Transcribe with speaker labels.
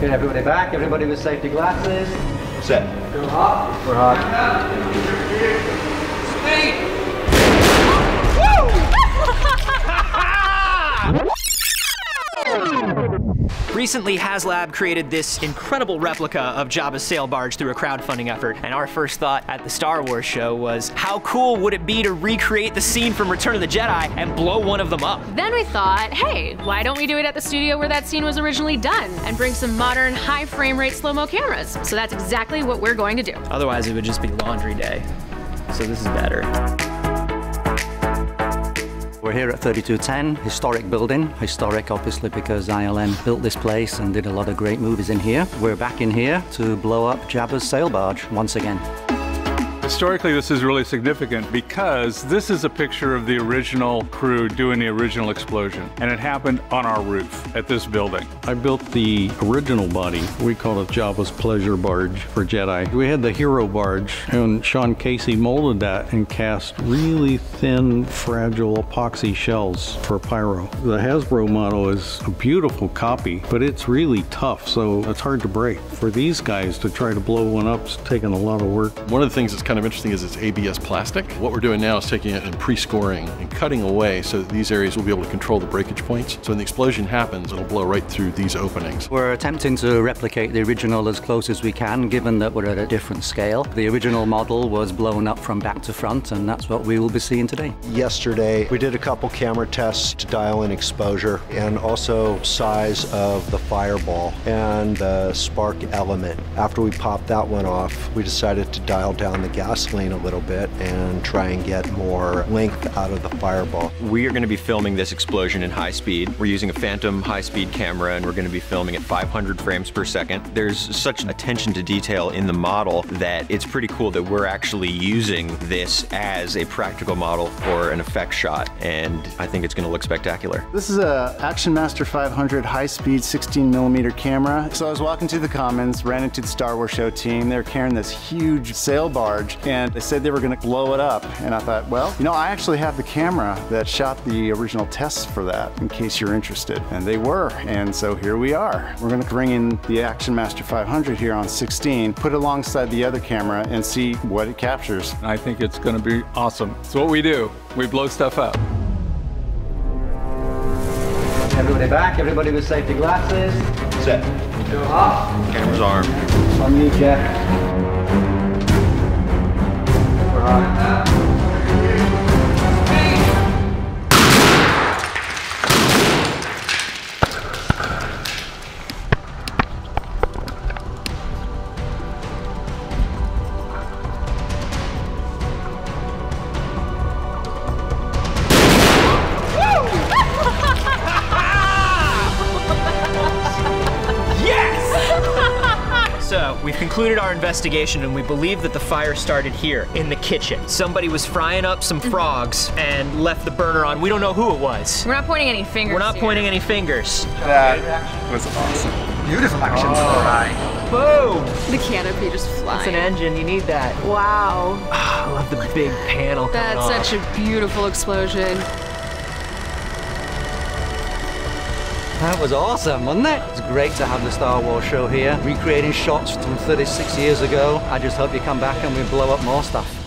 Speaker 1: Get everybody back. Everybody with safety glasses.
Speaker 2: Set.
Speaker 1: Go hot. We're hot.
Speaker 3: Recently, HasLab created this incredible replica of Jabba's sail barge through a crowdfunding effort, and our first thought at the Star Wars show was, how cool would it be to recreate the scene from Return of the Jedi and blow one of them up?
Speaker 4: Then we thought, hey, why don't we do it at the studio where that scene was originally done and bring some modern, high frame rate slow mo cameras? So that's exactly what we're going to do.
Speaker 3: Otherwise, it would just be laundry day. So this is better.
Speaker 1: Here at 3210, historic building. Historic, obviously, because ILM built this place and did a lot of great movies in here. We're back in here to blow up Jabba's sail barge once again.
Speaker 5: Historically, this is really significant because this is a picture of the original crew doing the original explosion, and it happened on our roof at this building.
Speaker 6: I built the original body. We called it Jabba's Pleasure Barge for Jedi. We had the Hero Barge, and Sean Casey molded that and cast really thin, fragile epoxy shells for pyro. The Hasbro model is a beautiful copy, but it's really tough, so it's hard to break. For these guys to try to blow one up is taking a lot of work.
Speaker 2: One of the things that's kind of interesting is it's ABS plastic. What we're doing now is taking it and pre-scoring and cutting away so that these areas will be able to control the breakage points. So when the explosion happens, it'll blow right through these openings.
Speaker 1: We're attempting to replicate the original as close as we can, given that we're at a different scale. The original model was blown up from back to front, and that's what we will be seeing today.
Speaker 7: Yesterday, we did a couple camera tests to dial in exposure and also size of the fireball and the spark element. After we popped that one off, we decided to dial down the gasoline a little bit and try and get more length out of the fireball.
Speaker 8: We are going to be filming this explosion in high speed. We're using a Phantom high-speed camera and we're going to be filming at 500 frames per second. There's such attention to detail in the model that it's pretty cool that we're actually using this as a practical model for an effect shot and I think it's going to look spectacular.
Speaker 9: This is a Action Master 500 high-speed 16 millimeter camera. So I was walking to the Commons, ran into the Star Wars show team. They're carrying this huge sail barge and they said they were going to blow it up. And I thought, well, you know, I actually have the camera that shot the original tests for that in case you're interested. And they were. And so here we are. We're going to bring in the Action Master 500 here on 16, put it alongside the other camera and see what it captures.
Speaker 5: I think it's going to be awesome. It's what we do. We blow stuff up.
Speaker 1: Everybody back. Everybody with safety glasses.
Speaker 2: Set.
Speaker 1: Go hot.
Speaker 8: Camera's armed.
Speaker 1: On you, Jeff. We're hot.
Speaker 3: We've concluded our investigation and we believe that the fire started here in the kitchen. Somebody was frying up some mm-hmm. frogs and left the burner on. We don't know who it was.
Speaker 4: We're not pointing any fingers.
Speaker 3: We're not
Speaker 4: here.
Speaker 3: pointing any fingers.
Speaker 10: That was awesome. Beautiful action oh.
Speaker 3: Boom!
Speaker 4: The canopy just
Speaker 3: That's
Speaker 4: flying.
Speaker 3: an engine, you need that.
Speaker 4: Wow.
Speaker 3: Ah, I love the big panel coming
Speaker 4: That's
Speaker 3: off.
Speaker 4: such a beautiful explosion.
Speaker 1: That was awesome, wasn't it? It's great to have the Star Wars show here, recreating shots from 36 years ago. I just hope you come back and we blow up more stuff.